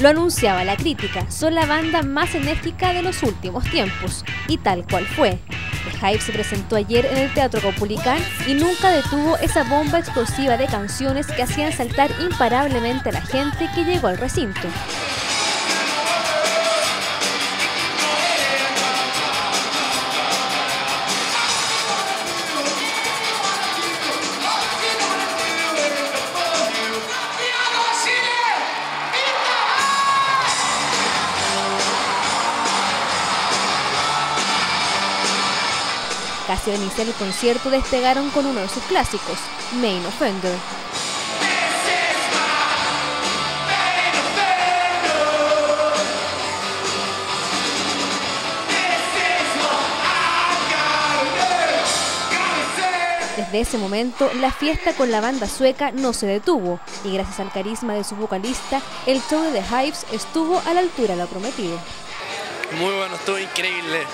Lo anunciaba la crítica, son la banda más enérgica de los últimos tiempos, y tal cual fue. The Hype se presentó ayer en el Teatro Copulicán y nunca detuvo esa bomba explosiva de canciones que hacían saltar imparablemente a la gente que llegó al recinto. Casi al iniciar el concierto despegaron con uno de sus clásicos, Main Offender. Desde ese momento, la fiesta con la banda sueca no se detuvo y gracias al carisma de su vocalista, el show de The Hives estuvo a la altura de lo prometido. Muy bueno, estuvo increíble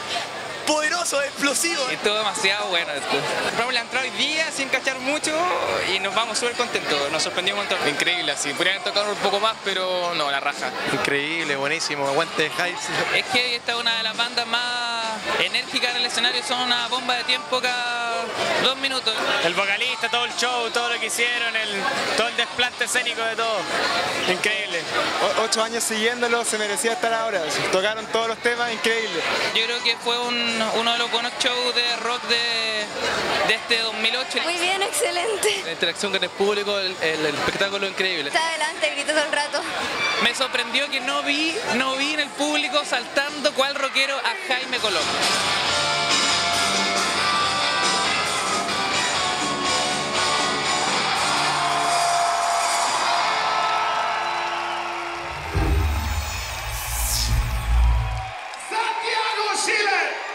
poderoso, explosivo. Estuvo demasiado bueno esto. Compramos la entrada hoy día sin cachar mucho y nos vamos súper contentos, nos sorprendió un montón. Increíble, así. Podrían tocar un poco más, pero no, la raja. Increíble, buenísimo, aguante hype. Es que esta es una de las bandas más enérgicas en el escenario, son una bomba de tiempo cada dos minutos. El vocalista, todo el show, todo lo que hicieron, el, todo el desplante escénico de todo. Increíble. ocho años siguiéndolo, se merecía estar ahora. Tocaron temas, increíble. Yo creo que fue uno de los buenos shows de rock de, de este 2008. Muy bien, excelente. La interacción con el público, el, espectáculo increíble. Está adelante, gritó todo el rato. Me sorprendió que no vi, no vi en el público saltando cual rockero a Jaime Colón. 起来